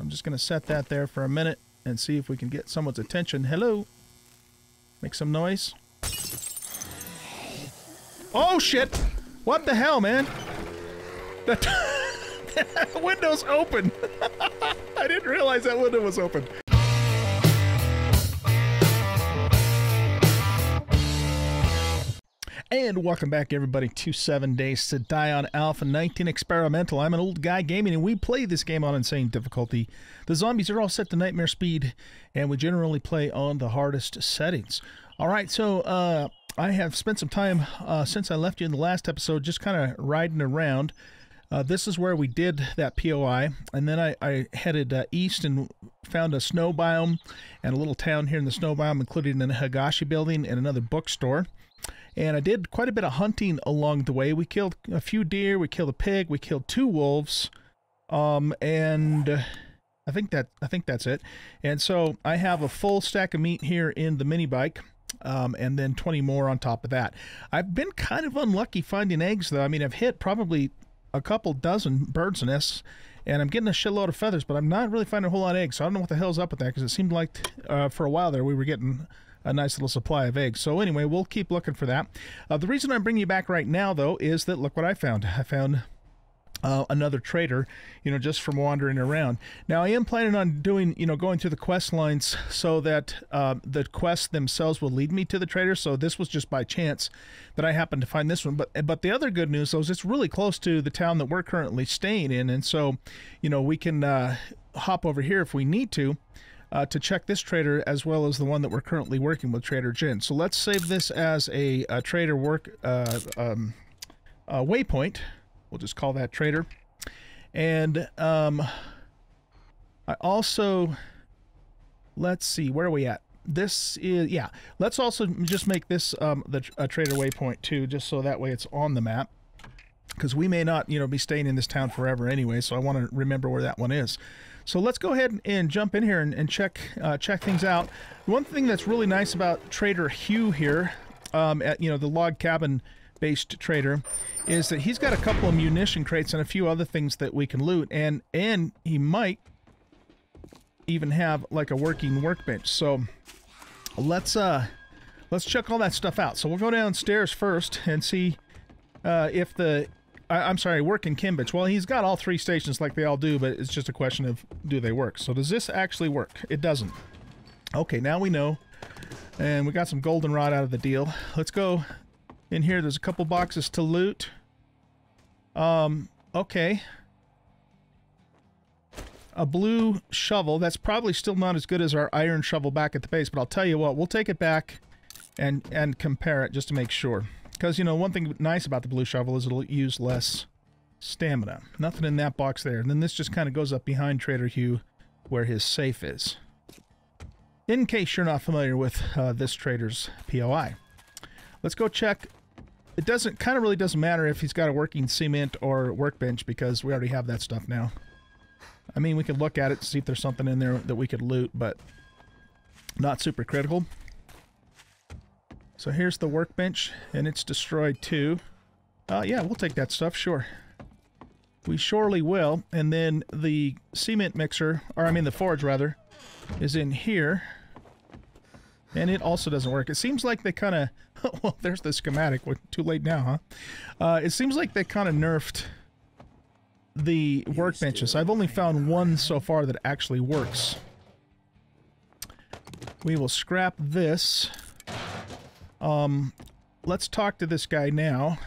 I'm just going to set that there for a minute and see if we can get someone's attention. Hello? Make some noise. Oh, shit! What the hell, man? The window's open! I didn't realize that window was open. And welcome back, everybody, to 7 Days to Die on Alpha 19 Experimental. I'm an old guy gaming, and we play this game on insane difficulty. The zombies are all set to nightmare speed, and we generally play on the hardest settings. All right, so uh, I have spent some time uh, since I left you in the last episode just kind of riding around. Uh, this is where we did that POI, and then I, I headed uh, east and found a snow biome and a little town here in the snow biome, including an Higashi building and another bookstore. And I did quite a bit of hunting along the way. We killed a few deer, we killed a pig, we killed two wolves, um, and I think that I think that's it. And so I have a full stack of meat here in the mini bike. Um, and then 20 more on top of that. I've been kind of unlucky finding eggs, though. I mean, I've hit probably a couple dozen birds' nests, and I'm getting a shitload of feathers, but I'm not really finding a whole lot of eggs. So I don't know what the hell's up with that because it seemed like uh, for a while there we were getting a nice little supply of eggs. So anyway, we'll keep looking for that. Uh, the reason I'm bringing you back right now, though, is that look what I found. I found uh, another trader, you know, just from wandering around. Now, I am planning on doing, you know, going through the quest lines so that uh, the quests themselves will lead me to the trader. So this was just by chance that I happened to find this one. But but the other good news, though, is it's really close to the town that we're currently staying in, and so, you know, we can uh, hop over here if we need to. Uh, to check this trader as well as the one that we're currently working with, Trader Jen. So let's save this as a, a trader work uh, um, waypoint. We'll just call that trader. And um, I also, let's see, where are we at? This is, yeah, let's also just make this um, the a trader waypoint too, just so that way it's on the map. Because we may not, you know, be staying in this town forever anyway, so I want to remember where that one is. So let's go ahead and jump in here and, and check uh, check things out. One thing that's really nice about Trader Hugh here, um, at you know the log cabin based trader is that he's got a couple of munition crates and a few other things that we can loot and and he might even have like a working workbench so let's uh let's check all that stuff out so we'll go downstairs first and see uh if the I, am sorry work in Kimbitch well he's got all three stations like they all do but it's just a question of do they work so does this actually work it doesn't okay now we know and we got some goldenrod out of the deal let's go in here. There's a couple boxes to loot. Um, okay. A blue shovel. That's probably still not as good as our iron shovel back at the base, but I'll tell you what, we'll take it back and and compare it just to make sure. Because, you know, one thing nice about the blue shovel is it'll use less stamina. Nothing in that box there. And then this just kind of goes up behind Trader Hugh where his safe is. In case you're not familiar with uh, this trader's POI. Let's go check it doesn't kind of really doesn't matter if he's got a working cement or workbench because we already have that stuff now. I mean, we could look at it see if there's something in there that we could loot, but not super critical. So here's the workbench, and it's destroyed too. Uh, yeah, we'll take that stuff, sure. We surely will. And then the cement mixer, or I mean the forge rather, is in here. And it also doesn't work. It seems like they kind of... well, there's the schematic. We're too late now, huh? Uh, it seems like they kind of nerfed the workbenches. I've only found one so far that actually works. We will scrap this. Um, let's talk to this guy now.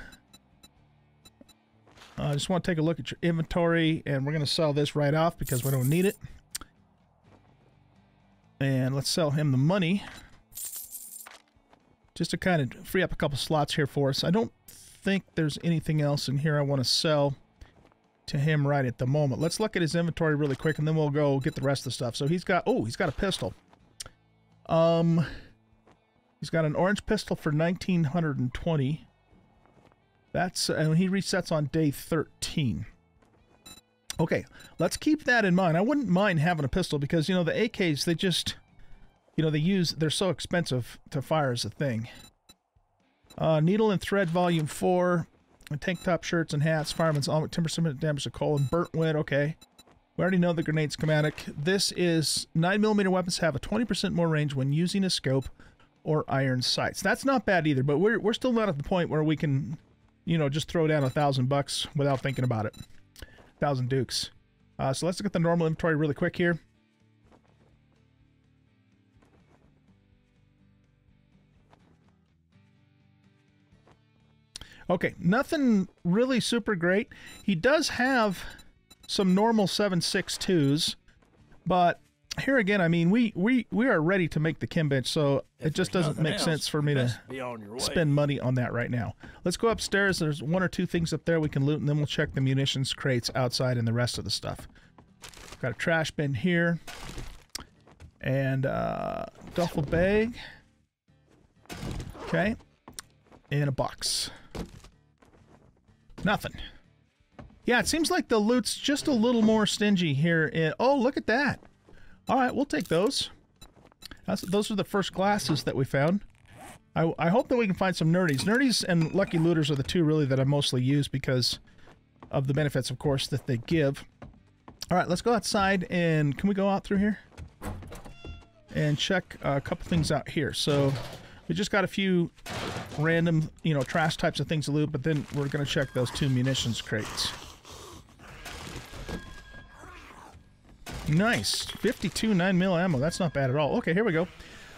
I uh, just want to take a look at your inventory, and we're going to sell this right off because we don't need it. And let's sell him the money just to kind of free up a couple slots here for us. I don't think there's anything else in here I want to sell to him right at the moment. Let's look at his inventory really quick and then we'll go get the rest of the stuff. So he's got, oh, he's got a pistol. Um, he's got an orange pistol for 1920. That's, and he resets on day 13. Okay, let's keep that in mind. I wouldn't mind having a pistol because, you know, the AKs, they just, you know, they use, they're so expensive to fire as a thing. Uh, Needle and Thread Volume 4, tank top shirts and hats, fireman's almanac, 10% damage to coal, and burnt wood, okay. We already know the grenade schematic. This is 9mm weapons have a 20% more range when using a scope or iron sights. That's not bad either, but we're, we're still not at the point where we can, you know, just throw down a thousand bucks without thinking about it. Thousand dukes. Uh, so let's look at the normal inventory really quick here. Okay, nothing really super great. He does have some normal 7.62s, but here again, I mean, we, we, we are ready to make the chem bench, so if it just doesn't make else, sense for me to spend money on that right now. Let's go upstairs. There's one or two things up there we can loot, and then we'll check the munitions crates outside and the rest of the stuff. Got a trash bin here, and uh, duffel bag. Okay, and a box. Nothing. Yeah, it seems like the loot's just a little more stingy here. In, oh, look at that. All right, we'll take those. That's, those are the first glasses that we found. I, I hope that we can find some nerdies. Nerdies and lucky looters are the two really that I mostly use because of the benefits, of course, that they give. All right, let's go outside and can we go out through here? And check a couple things out here. So we just got a few random, you know, trash types of things to loot, but then we're going to check those two munitions crates. Nice. 52 9 mil ammo. That's not bad at all. Okay, here we go.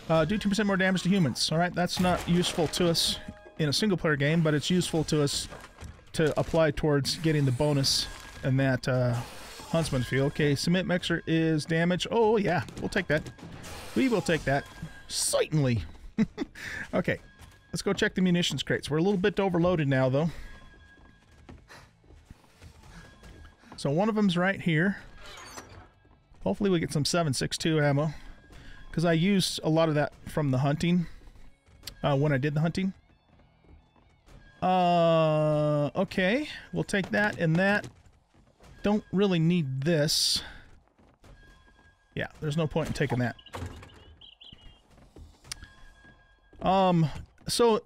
Uh, do 2% more damage to humans. All right, that's not useful to us in a single player game, but it's useful to us to apply towards getting the bonus in that uh, Huntsman field. Okay, cement mixer is damage. Oh, yeah, we'll take that. We will take that. Certainly. okay, let's go check the munitions crates. We're a little bit overloaded now, though. So one of them's right here. Hopefully we get some 7.62 ammo. Because I used a lot of that from the hunting. Uh, when I did the hunting. Uh, okay. We'll take that and that. Don't really need this. Yeah, there's no point in taking that. Um, so,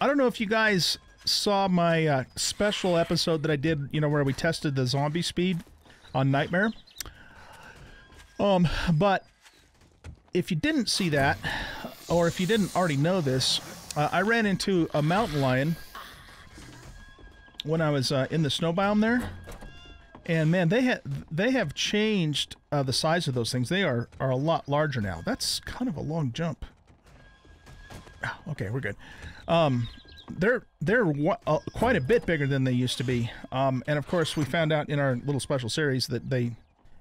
I don't know if you guys saw my uh, special episode that I did, you know, where we tested the zombie speed on Nightmare. Um, but if you didn't see that, or if you didn't already know this, uh, I ran into a mountain lion when I was uh, in the snow biome there. And man, they have they have changed uh, the size of those things. They are are a lot larger now. That's kind of a long jump. Ah, okay, we're good. Um, they're they're uh, quite a bit bigger than they used to be. Um, and of course, we found out in our little special series that they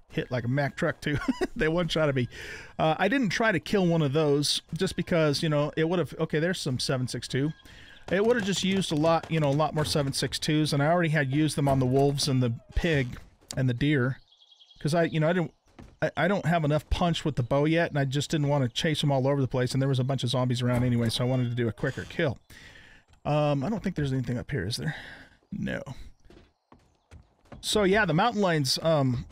hit like a Mack truck too. they one shot at me. Uh, I didn't try to kill one of those just because you know it would have. Okay, there's some 7.62. It would have just used a lot, you know, a lot more 7.62s, and I already had used them on the wolves and the pig and the deer, because I, you know, I didn't. I, I don't have enough punch with the bow yet, and I just didn't want to chase them all over the place. And there was a bunch of zombies around anyway, so I wanted to do a quicker kill. Um, I don't think there's anything up here, is there? No. So yeah, the mountain lions, um,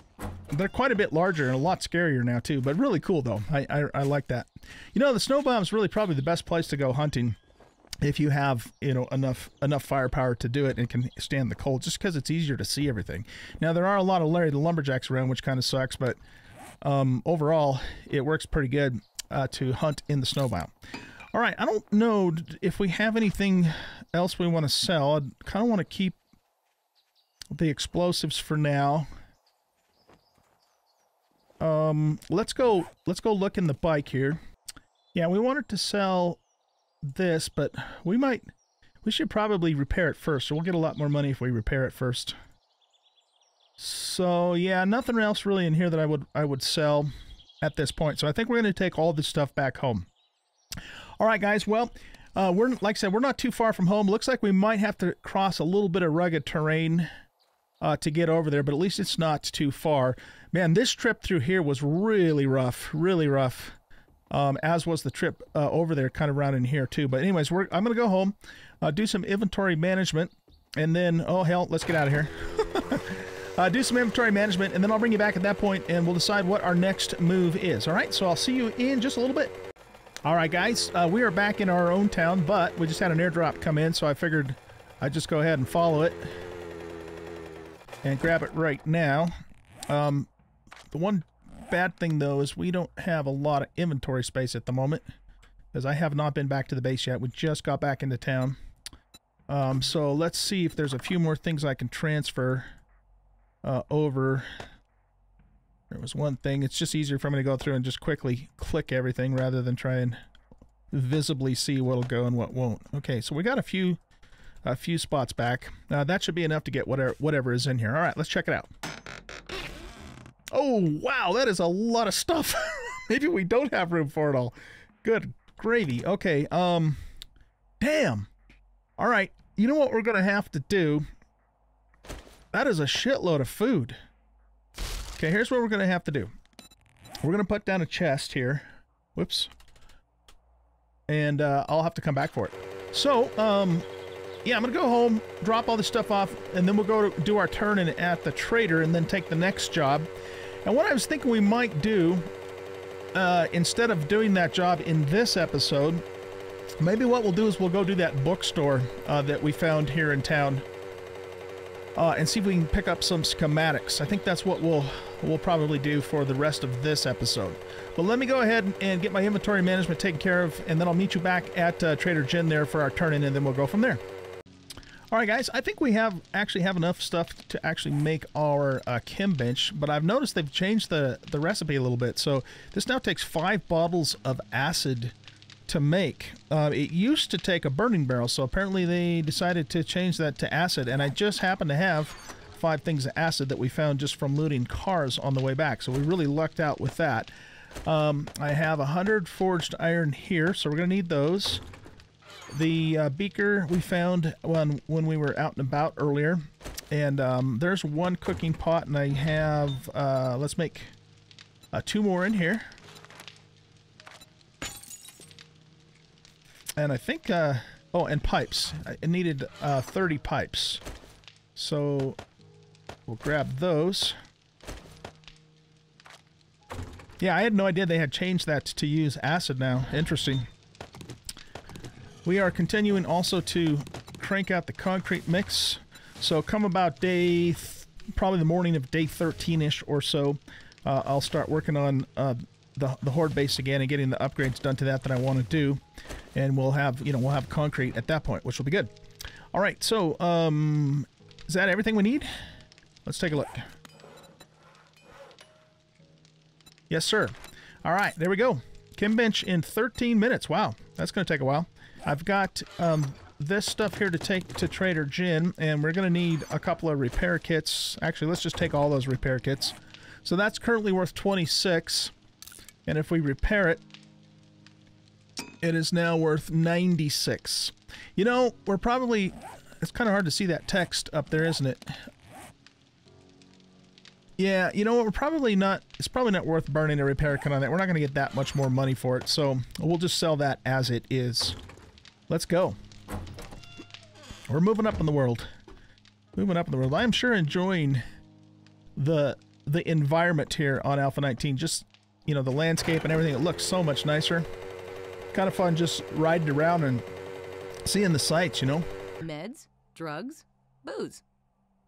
they're quite a bit larger and a lot scarier now too, but really cool though. I, I, I like that. You know, the snow biome is really probably the best place to go hunting if you have you know enough enough firepower to do it and can stand the cold just because it's easier to see everything now there are a lot of larry the lumberjacks around which kind of sucks but um, overall it works pretty good uh, to hunt in the snow biome all right i don't know if we have anything else we want to sell i kind of want to keep the explosives for now um, let's go, let's go look in the bike here. Yeah, we wanted to sell this, but we might, we should probably repair it first. So we'll get a lot more money if we repair it first. So yeah, nothing else really in here that I would, I would sell at this point. So I think we're going to take all this stuff back home. All right, guys. Well, uh, we're like I said, we're not too far from home. Looks like we might have to cross a little bit of rugged terrain uh, to get over there, but at least it's not too far. Man, this trip through here was really rough, really rough. Um, as was the trip uh, over there, kind of around in here too. But anyways, we're, I'm going to go home, uh, do some inventory management, and then, oh hell, let's get out of here. uh, do some inventory management, and then I'll bring you back at that point, and we'll decide what our next move is. All right, so I'll see you in just a little bit. All right, guys, uh, we are back in our own town, but we just had an airdrop come in, so I figured I'd just go ahead and follow it and grab it right now. Um, The one bad thing though is we don't have a lot of inventory space at the moment because I have not been back to the base yet. We just got back into town. Um, so let's see if there's a few more things I can transfer uh, over. There was one thing. It's just easier for me to go through and just quickly click everything rather than try and visibly see what'll go and what won't. Okay, so we got a few a few spots back. Uh, that should be enough to get whatever whatever is in here. All right, let's check it out. Oh, wow, that is a lot of stuff. Maybe we don't have room for it all. Good gravy. Okay, um, damn. All right, you know what we're going to have to do? That is a shitload of food. Okay, here's what we're going to have to do. We're going to put down a chest here. Whoops. And uh, I'll have to come back for it. So, um, yeah, I'm going to go home, drop all this stuff off, and then we'll go to do our turn in at the trader and then take the next job. And what I was thinking we might do, uh, instead of doing that job in this episode, maybe what we'll do is we'll go do that bookstore uh, that we found here in town uh, and see if we can pick up some schematics. I think that's what we'll we'll probably do for the rest of this episode. But let me go ahead and get my inventory management taken care of, and then I'll meet you back at uh, Trader Jen there for our turn-in, and then we'll go from there. All right, guys, I think we have actually have enough stuff to actually make our uh, chem bench, but I've noticed they've changed the, the recipe a little bit. So this now takes five bottles of acid to make. Uh, it used to take a burning barrel, so apparently they decided to change that to acid, and I just happen to have five things of acid that we found just from looting cars on the way back, so we really lucked out with that. Um, I have a 100 forged iron here, so we're going to need those. The uh, beaker we found when, when we were out and about earlier. And um, there's one cooking pot, and I have, uh, let's make uh, two more in here. And I think, uh, oh, and pipes. I needed uh, 30 pipes. So we'll grab those. Yeah, I had no idea they had changed that to use acid now. Interesting. We are continuing also to crank out the concrete mix. So come about day, probably the morning of day 13-ish or so, uh, I'll start working on uh, the, the horde base again and getting the upgrades done to that that I want to do. And we'll have, you know, we'll have concrete at that point, which will be good. All right, so um, is that everything we need? Let's take a look. Yes, sir. All right, there we go. chem bench in 13 minutes. Wow, that's going to take a while. I've got um, this stuff here to take to Trader Jen, and we're going to need a couple of repair kits. Actually, let's just take all those repair kits. So that's currently worth 26, and if we repair it, it is now worth 96. You know, we're probably... It's kind of hard to see that text up there, isn't it? Yeah, you know what? We're probably not... It's probably not worth burning a repair kit on that. We're not going to get that much more money for it, so we'll just sell that as it is. Let's go. We're moving up in the world. Moving up in the world. I'm sure enjoying the the environment here on Alpha 19. Just, you know, the landscape and everything. It looks so much nicer. Kind of fun just riding around and seeing the sights, you know? Meds, drugs, booze.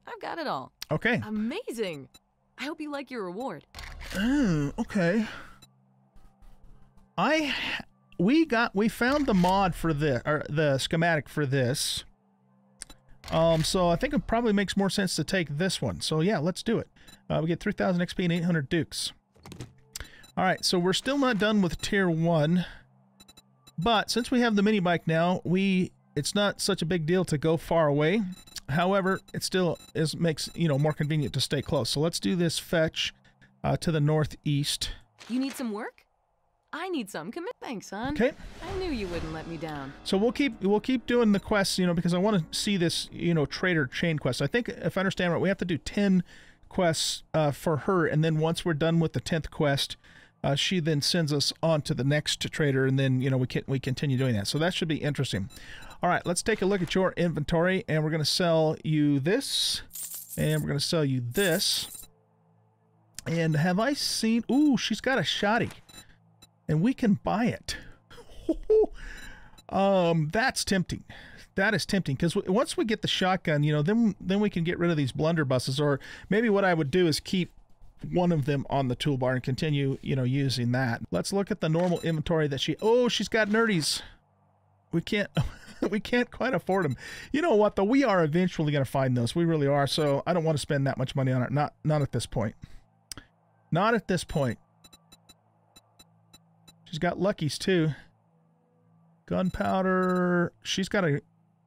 I've got it all. Okay. Amazing. I hope you like your reward. Oh, okay. I we got we found the mod for this or the schematic for this. Um, so I think it probably makes more sense to take this one. So yeah, let's do it. Uh, we get 3,000 XP and 800 Dukes. All right, so we're still not done with Tier 1. But since we have the mini bike now, we it's not such a big deal to go far away. However, it still is makes, you know, more convenient to stay close. So let's do this fetch uh, to the northeast. You need some work? I need some. Come Commit. Thanks, son. Okay. I knew you wouldn't let me down. So we'll keep we'll keep doing the quests, you know, because I want to see this, you know, trader chain quest. I think if I understand right, we have to do ten quests uh, for her, and then once we're done with the tenth quest, uh, she then sends us on to the next trader, and then you know we can we continue doing that. So that should be interesting. All right, let's take a look at your inventory, and we're going to sell you this, and we're going to sell you this. And have I seen? Ooh, she's got a shoddy and we can buy it. um, that's tempting. That is tempting because once we get the shotgun, you know, then then we can get rid of these blunderbusses. Or maybe what I would do is keep one of them on the toolbar and continue, you know, using that. Let's look at the normal inventory that she. Oh, she's got nerdies. We can't. we can't quite afford them. You know what? Though we are eventually going to find those. We really are. So I don't want to spend that much money on it. Not not at this point. Not at this point. She's got luckies too. Gunpowder. She's got a,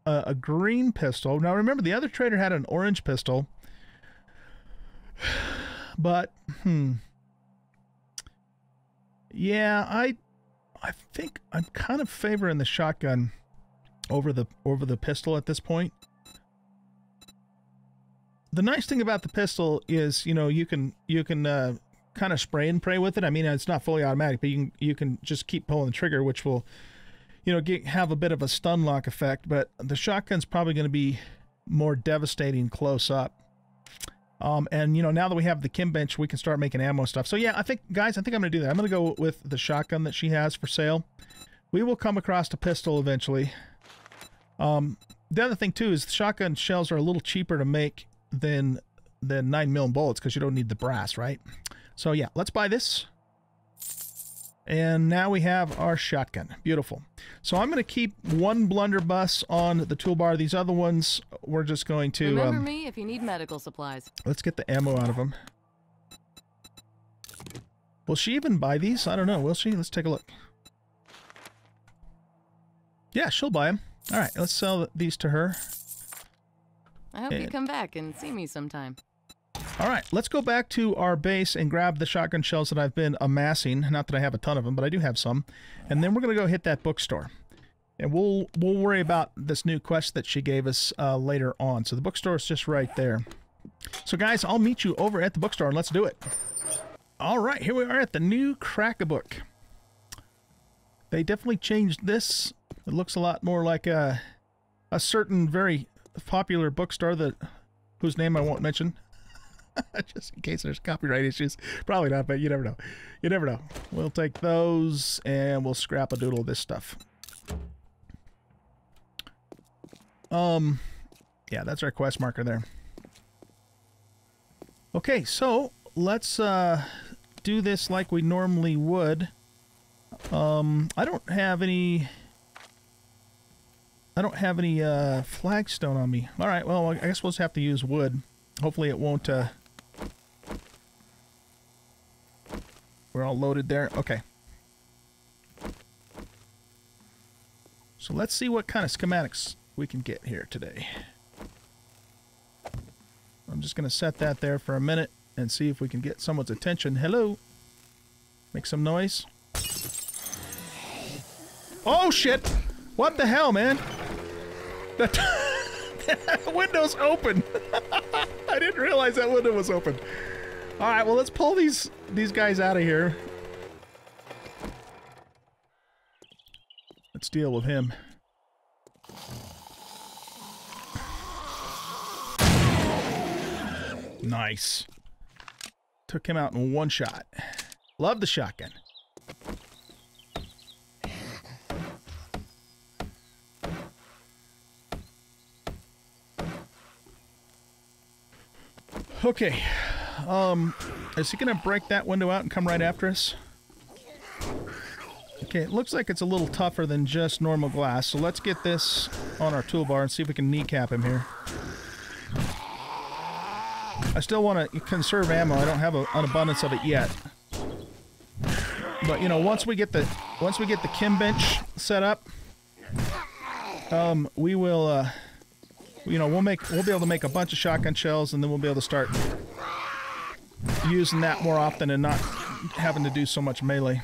a a green pistol. Now remember, the other trader had an orange pistol. But hmm. Yeah, I I think I'm kind of favoring the shotgun over the over the pistol at this point. The nice thing about the pistol is, you know, you can you can uh, kind of spray and pray with it. I mean, it's not fully automatic, but you can you can just keep pulling the trigger, which will, you know, get, have a bit of a stun lock effect. But the shotgun's probably going to be more devastating close up. Um, and you know, now that we have the chem bench, we can start making ammo stuff. So yeah, I think, guys, I think I'm gonna do that. I'm gonna go with the shotgun that she has for sale. We will come across a pistol eventually. Um, the other thing too is the shotgun shells are a little cheaper to make than than nine mil bullets because you don't need the brass, right? So yeah, let's buy this. And now we have our shotgun. Beautiful. So I'm going to keep one blunderbuss on the toolbar. These other ones, we're just going to... Remember um, me if you need medical supplies. Let's get the ammo out of them. Will she even buy these? I don't know. Will she? Let's take a look. Yeah, she'll buy them. All right, let's sell these to her. I hope you come back and see me sometime. All right, let's go back to our base and grab the shotgun shells that I've been amassing. Not that I have a ton of them, but I do have some. And then we're going to go hit that bookstore. And we'll we'll worry about this new quest that she gave us uh, later on. So the bookstore is just right there. So guys, I'll meet you over at the bookstore and let's do it. All right, here we are at the new Crack-a-Book. They definitely changed this. It looks a lot more like a a certain very popular bookstore that whose name I won't mention. just in case there's copyright issues. Probably not, but you never know. You never know. We'll take those and we'll scrap a doodle of this stuff. Um, yeah, that's our quest marker there. Okay, so let's uh, do this like we normally would. Um, I don't have any. I don't have any uh, flagstone on me. All right, well, I guess we'll just have to use wood. Hopefully, it won't. Uh, we're all loaded there. Okay. So let's see what kind of schematics we can get here today. I'm just going to set that there for a minute and see if we can get someone's attention. Hello. Make some noise. Oh, shit. What the hell, man? The window's open. I didn't realize that window was open. All right, well, let's pull these these guys out of here. Let's deal with him. Nice. Took him out in one shot. Love the shotgun. Okay. Um, is he gonna break that window out and come right after us? Okay, it looks like it's a little tougher than just normal glass, so let's get this on our toolbar and see if we can kneecap him here. I still want to conserve ammo. I don't have a, an abundance of it yet. But you know, once we get the once we get the chem bench set up, um, we will, uh, you know, we'll make we'll be able to make a bunch of shotgun shells, and then we'll be able to start using that more often and not having to do so much melee.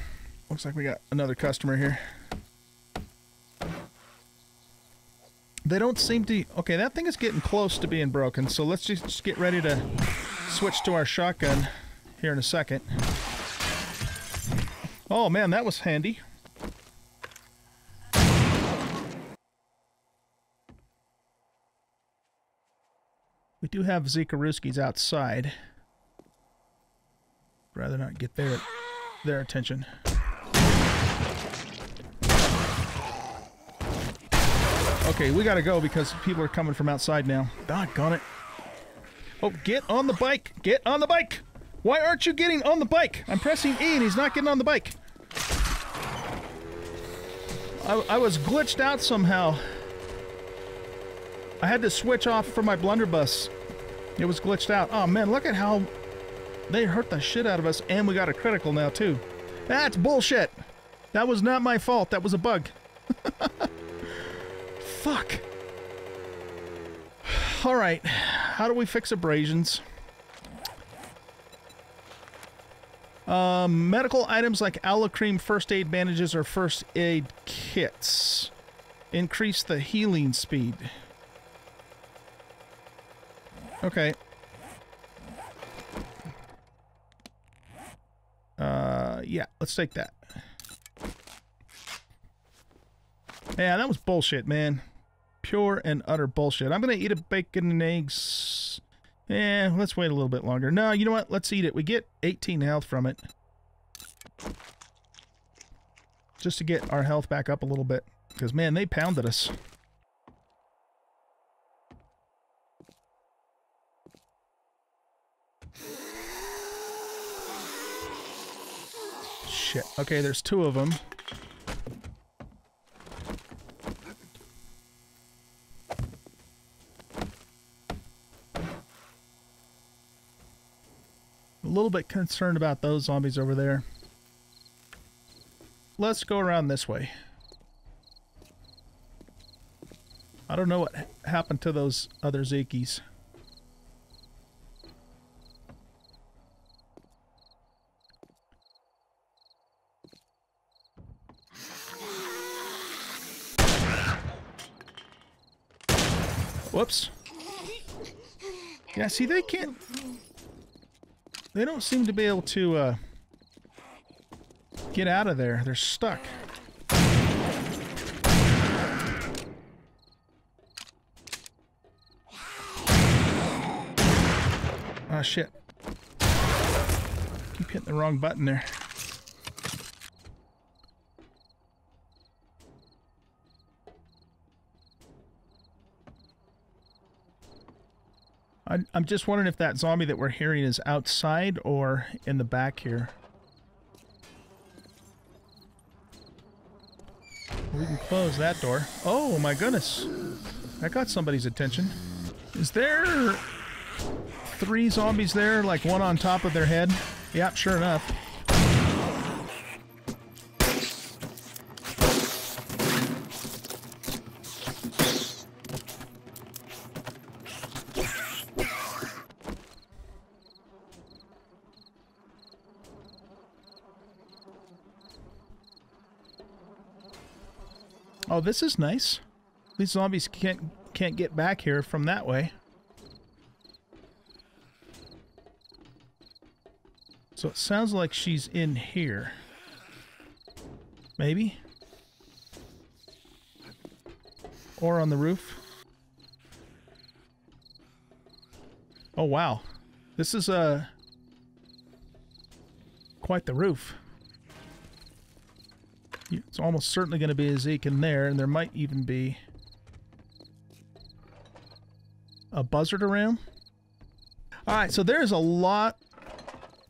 Looks like we got another customer here. They don't seem to... Okay, that thing is getting close to being broken, so let's just, just get ready to switch to our shotgun here in a second. Oh, man, that was handy. We do have Zikaruskis outside. Rather not get their their attention. Okay, we gotta go because people are coming from outside now. Doggone it. Oh, get on the bike! Get on the bike! Why aren't you getting on the bike? I'm pressing E and he's not getting on the bike. I, I was glitched out somehow. I had to switch off for my blunderbuss. It was glitched out. Oh man, look at how they hurt the shit out of us and we got a critical now too. That's bullshit. That was not my fault. That was a bug. Fuck. All right. How do we fix abrasions? Um, medical items like aloe cream, first aid bandages, or first aid kits. Increase the healing speed. Okay. Uh, yeah, let's take that. Yeah, that was bullshit, man. Pure and utter bullshit. I'm gonna eat a bacon and eggs. Eh, let's wait a little bit longer. No, you know what? Let's eat it. We get 18 health from it. Just to get our health back up a little bit. Because, man, they pounded us. Shit. Okay, there's two of them. A little bit concerned about those zombies over there. Let's go around this way. I don't know what happened to those other Zekies. Whoops. Yeah, see, they can't... They don't seem to be able to, uh... Get out of there. They're stuck. Oh, shit. Keep hitting the wrong button there. I'm just wondering if that zombie that we're hearing is outside or in the back here. We can close that door. Oh my goodness. That got somebody's attention. Is there three zombies there, like one on top of their head? Yep, sure enough. This is nice. These zombies can't can't get back here from that way. So it sounds like she's in here. Maybe? Or on the roof. Oh wow. This is uh quite the roof. It's almost certainly going to be a Zeke in there, and there might even be a buzzard around. Alright, so there's a lot...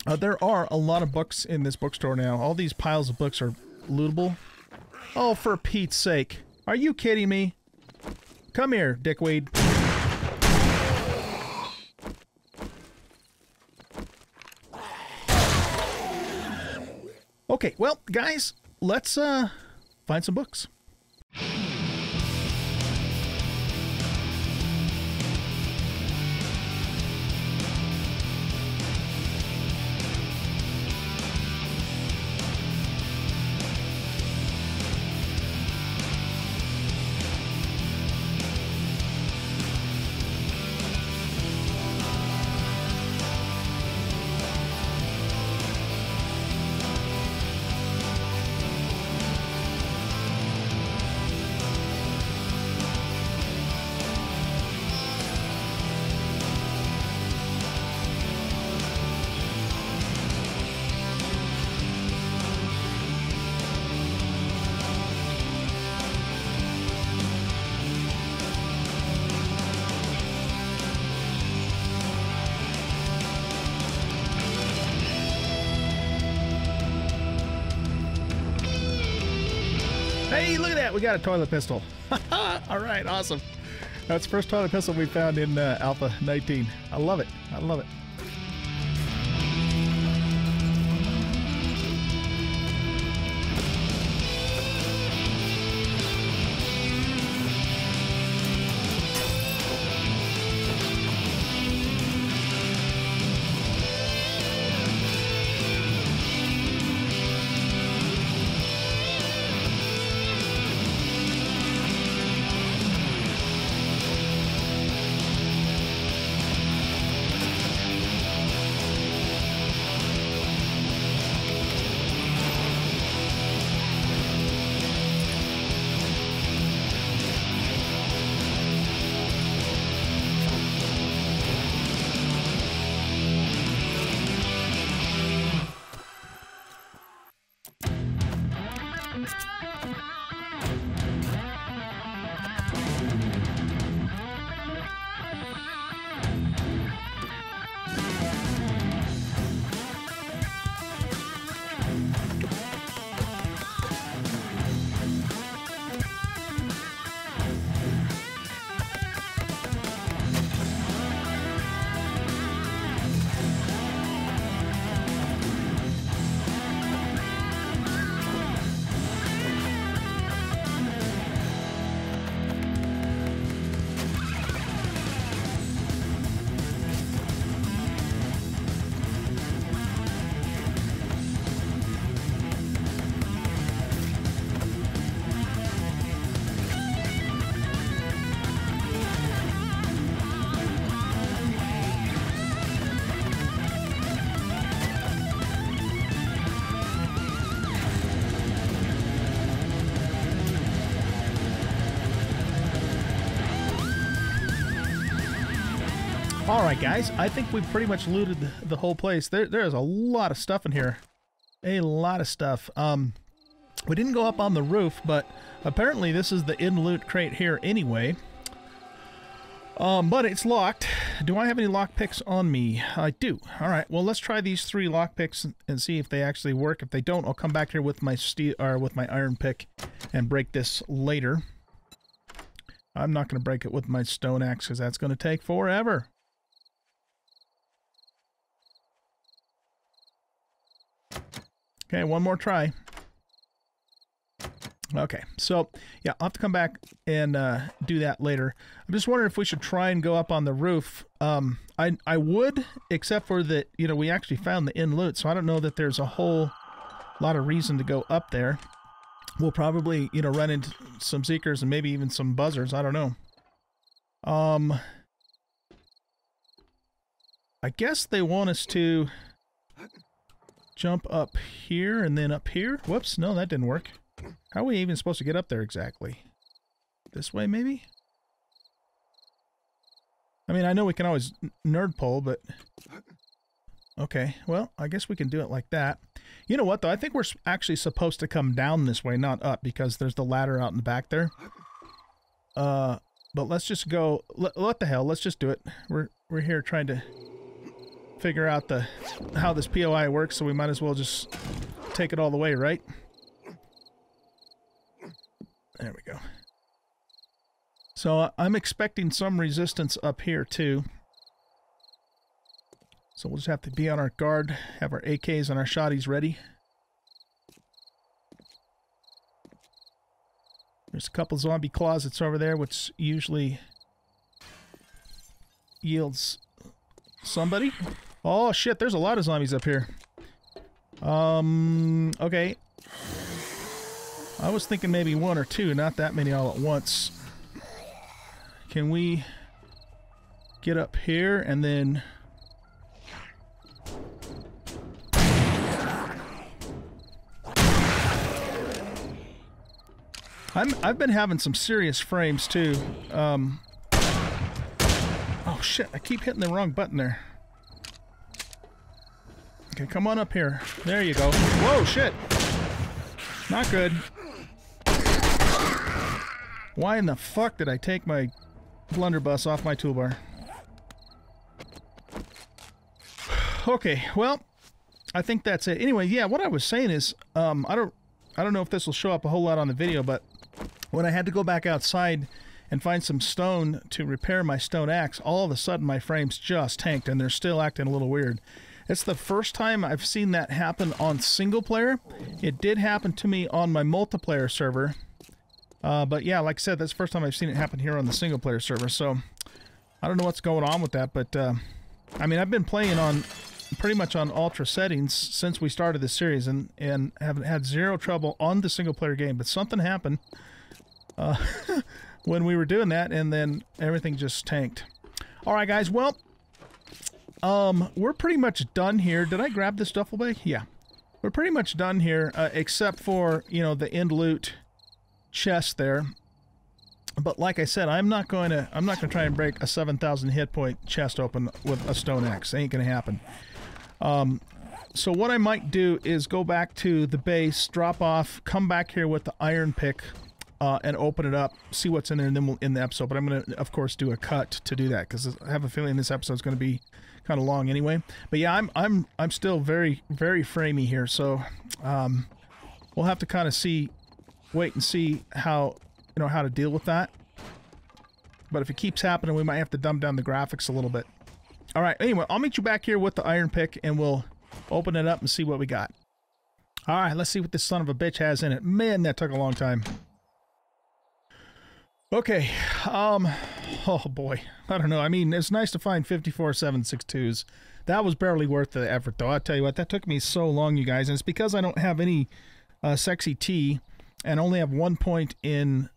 Uh, there are a lot of books in this bookstore now. All these piles of books are lootable. Oh, for Pete's sake. Are you kidding me? Come here, dickweed. Okay, well, guys, let's uh find some books. At. We got a toilet pistol. All right, awesome. That's the first toilet pistol we found in uh, Alpha 19. I love it. I love it. Right, guys. I think we've pretty much looted the, whole place. There, there's a lot of stuff in here. A lot of stuff. Um, we didn't go up on the roof, but apparently this is the in loot crate here anyway. Um, but it's locked. Do I have any lockpicks on me? I do. All right. Well, let's try these three lockpicks and see if they actually work. If they don't, I'll come back here with my steel or with my iron pick and break this later. I'm not going to break it with my stone axe because that's going to take forever. Okay, one more try. Okay, so yeah, I'll have to come back and uh, do that later. I'm just wondering if we should try and go up on the roof. Um, I I would, except for that, you know, we actually found the in loot, so I don't know that there's a whole lot of reason to go up there. We'll probably, you know, run into some seekers and maybe even some buzzers. I don't know. Um, I guess they want us to jump up here and then up here. Whoops, no, that didn't work. How are we even supposed to get up there exactly? This way, maybe? I mean, I know we can always nerd pull, but... Okay, well, I guess we can do it like that. You know what, though? I think we're actually supposed to come down this way, not up, because there's the ladder out in the back there. Uh, but let's just go... What the hell? Let's just do it. We're, we're here trying to figure out the how this POI works, so we might as well just take it all the way, right? There we go. So uh, I'm expecting some resistance up here too. So we'll just have to be on our guard, have our AKs and our shotties ready. There's a couple zombie closets over there, which usually yields somebody. Oh shit, there's a lot of zombies up here. Um, okay. I was thinking maybe one or two, not that many all at once. Can we get up here and then... I'm, I've been having some serious frames too. Um, shit, I keep hitting the wrong button there. Okay, come on up here. There you go. Whoa, shit. Not good. Why in the fuck did I take my blunderbuss off my toolbar? Okay, well, I think that's it. Anyway, yeah, what I was saying is, um, I don't, I don't know if this will show up a whole lot on the video, but when I had to go back outside and find some stone to repair my stone axe, all of a sudden my frames just tanked and they're still acting a little weird. It's the first time I've seen that happen on single player. It did happen to me on my multiplayer server. Uh, but yeah, like I said, that's the first time I've seen it happen here on the single player server. So I don't know what's going on with that, but uh, I mean, I've been playing on pretty much on ultra settings since we started this series and, and haven't had zero trouble on the single player game, but something happened uh, when we were doing that and then everything just tanked. All right, guys. Well, um, we're pretty much done here. Did I grab this duffel bag? Yeah. We're pretty much done here, uh, except for, you know, the end loot chest there. But like I said, I'm not going to I'm not going to try and break a 7,000 hit point chest open with a stone axe. Ain't going to happen. Um, so what I might do is go back to the base, drop off, come back here with the iron pick, uh, and open it up, see what's in there, and then we'll end the episode. But I'm going to, of course, do a cut to do that because I have a feeling this episode is going to be kind of long anyway. But yeah, I'm I'm I'm still very very framey here, so um, we'll have to kind of see, wait and see how you know how to deal with that. But if it keeps happening, we might have to dumb down the graphics a little bit. All right. Anyway, I'll meet you back here with the iron pick, and we'll open it up and see what we got. All right, let's see what this son of a bitch has in it. Man, that took a long time. Okay, um, oh boy, I don't know. I mean, it's nice to find 54 762s. That was barely worth the effort, though. i tell you what, that took me so long, you guys, and it's because I don't have any uh, sexy T and only have one point in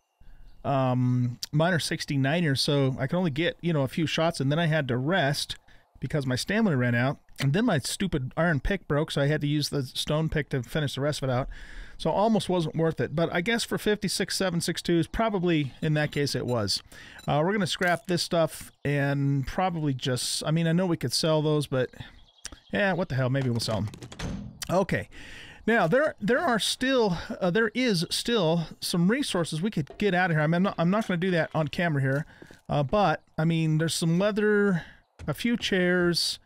um, Miner 69er, so I can only get, you know, a few shots, and then I had to rest because my stamina ran out, and then my stupid iron pick broke, so I had to use the stone pick to finish the rest of it out. So almost wasn't worth it. But I guess for 56 762s, probably in that case it was. Uh, we're going to scrap this stuff and probably just, I mean, I know we could sell those, but yeah, what the hell, maybe we'll sell them. Okay. Now there there are still uh, there is still some resources we could get out of here. I mean, I'm not, I'm not going to do that on camera here, uh, but I mean, there's some leather, a few chairs,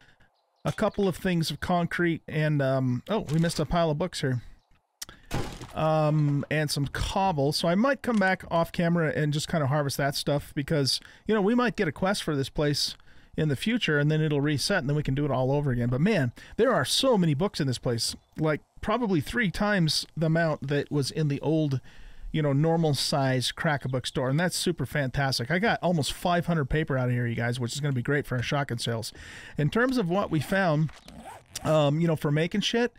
a couple of things of concrete, and um, oh, we missed a pile of books here um, and some cobble. So I might come back off camera and just kind of harvest that stuff because, you know, we might get a quest for this place in the future and then it'll reset and then we can do it all over again. But man, there are so many books in this place, like probably three times the amount that was in the old, you know, normal size Crack-A-Book store. And that's super fantastic. I got almost 500 paper out of here, you guys, which is going to be great for our shotgun sales. In terms of what we found, um, you know, for making shit,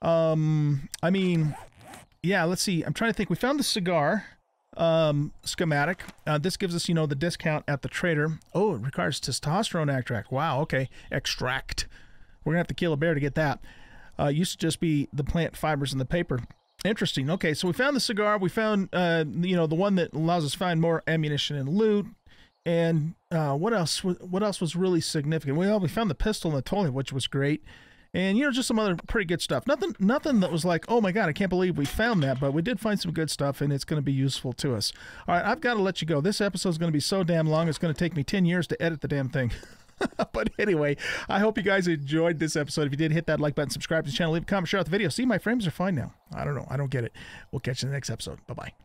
um, I mean, yeah, let's see. I'm trying to think. We found the cigar um, schematic. Uh, this gives us, you know, the discount at the trader. Oh, it requires testosterone extract. Wow, okay. Extract. We're going to have to kill a bear to get that. Uh, used to just be the plant fibers in the paper. Interesting. Okay, so we found the cigar. We found, uh, you know, the one that allows us to find more ammunition and loot. And uh, what else? What else was really significant? Well, we found the pistol and the toilet, which was great and you know just some other pretty good stuff. Nothing, nothing that was like, oh my god, I can't believe we found that, but we did find some good stuff, and it's going to be useful to us. All right, I've got to let you go. This episode is going to be so damn long; it's going to take me ten years to edit the damn thing. but anyway, I hope you guys enjoyed this episode. If you did, hit that like button, subscribe to the channel, leave a comment, share out the video. See, my frames are fine now. I don't know. I don't get it. We'll catch you in the next episode. Bye bye.